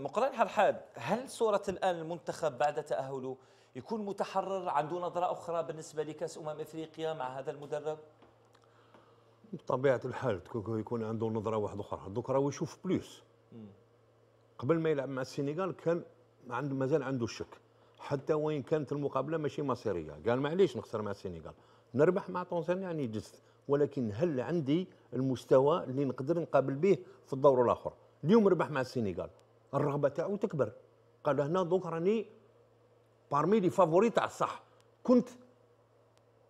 مقرن حرحاب هل صورة الآن المنتخب بعد تأهله يكون متحرر عنده نظرة أخرى بالنسبة لكأس أمم إفريقيا مع هذا المدرب؟ بطبيعة الحال يكون عنده نظرة واحدة أخرى. دوك راه يشوف بلوس. قبل ما يلعب مع السنغال كان عنده مازال عنده الشك حتى وين كانت المقابلة ماشي مصيرية. قال معليش نخسر مع السنغال. نربح مع تنزانيا يعني جزت ولكن هل عندي المستوى اللي نقدر نقابل به في الدور الآخر؟ اليوم ربح مع السنغال. الرغبة تاعو تكبر. قال هنا دوك راني parmi les favoris تاع الصح. كنت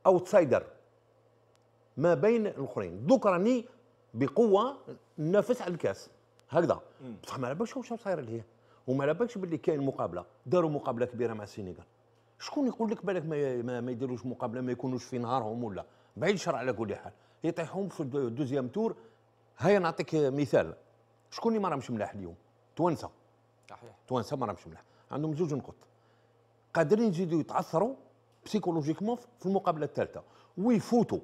outsider ما بين الآخرين. دوك راني بقوة ننافس على الكاس. هكذا. بصح ما بالكش واش صاير لهيه وما على بالكش باللي كاين مقابلة. داروا مقابلة كبيرة مع السنغال شكون يقول لك بالك ما, ما, ما يديروش مقابلة ما يكونوش في نهارهم ولا؟ بعيد الشر على كل حال. يطيحهم في ال deuxième tour. هيا نعطيك مثال. شكون اللي ما راهمش ملاح اليوم؟ توانسه صحيح. توانسه ما راهمش ملاح. عندهم زوج نقط قادرين يزيدوا يتعثروا psychologiquement في المقابلة الثالثة. ويفوتوا.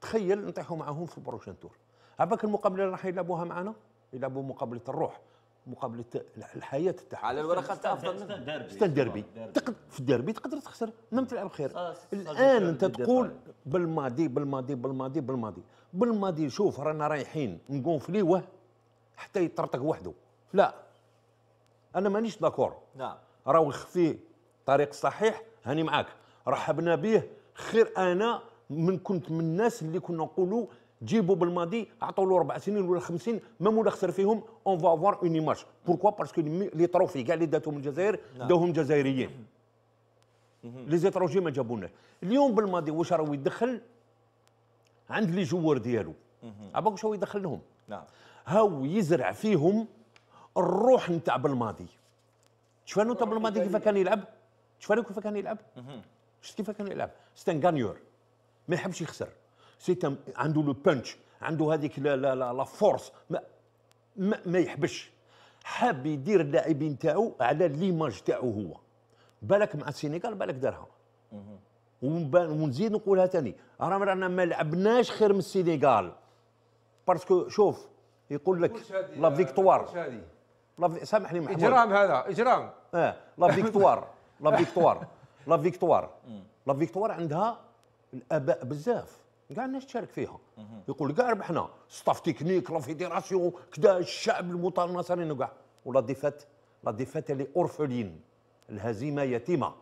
تخيل نطيحوا معاهم في ال prochain tour. عباك المقابلة اللي راح يلعبوها معنا؟ يلعبوا مقابلة الروح. مقابلة الحياة تاعها على الورقة انت أفضل منهم. c'est un derby. في الديربي تقدر تخسر. même تلعب خير الآن أنت تقول بالماضي بالماضي بالماضي بالماضي. بالماضي. شوف رانا رايحين نقونفليوه حتى يطرطق وحده. لا. أنا مانيش d'accord. نعم راهو يخفي الطريق الصحيح هاني معاك. رحبنا به. خير أنا من كنت من الناس اللي كنا نقولوا جيبوا بالماضي عطوا له أربع سنين ولا خمس سنين même ولا خسر فيهم on va avoir une image pourquoi parce que les trophées كاع اللي داتهم الجزائر. داوهم جزائريين. les étrangers ما جابوناش اليوم بالماضي واش راهو يدخل؟ عند les joueurs ديالو. عباك واش هو يدخل لهم؟ نعم هاو يزرع فيهم الروح نتاع بالماضي شفانو انت بالماضي كيف كان يلعب؟ شفانو كيف كان يلعب؟ شفت كيف كان يلعب؟ c'est un gagneur. ما يحبش يخسر. c'est عنده le punch عنده هذيك la la la, la force ما, ما, ما يحبش. حاب يدير اللاعبين تاعو على l'image تاعو هو. بالك مع السينيغال بالك دارها. ونزيد نقولها ثاني رانا ما لعبناش خير من السينيغال. parce que شوف يقول لك la victoire. سامحني محمود. إجرام هذا إجرام. آه la victoire. la victoire. la victoire. la victoire عندها الأباء بزاف. كاع الناس تشارك فيها. يقول كاع ربحنا staff technique la fédération كدا الشعب المناصرين. وكاع و la défaite la défaite elle est orpheline الهزيمة يتيمة.